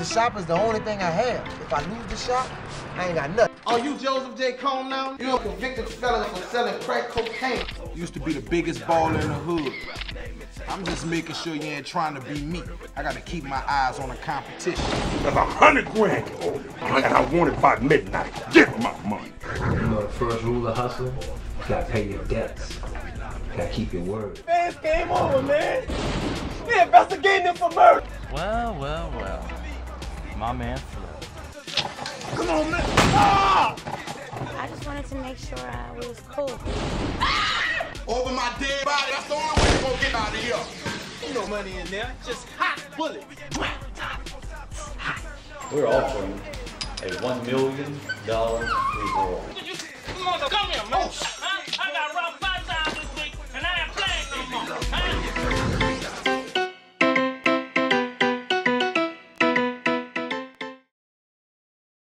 The shop is the only thing I have. If I lose the shop, I ain't got nothing. Are you Joseph J. Cone now? You're a convicted felon for selling crack cocaine. Used to be the biggest baller in the hood. I'm just making sure you ain't trying to be me. I gotta keep my eyes on the competition. That's a hundred grand, and I want it by midnight. Give me my money. You know the first rule of hustle? You gotta pay your debts. You gotta keep your word. Fans game over, man. We investigating them for murder. Well, well, well. My man Flo. Come on, man. Ah! I just wanted to make sure I was cool. Over my dead body, that's the only way we're gonna get out of here. Ain't no money in there. Just hot bullets. We're offering a $1 million reward. Come on, come here, man.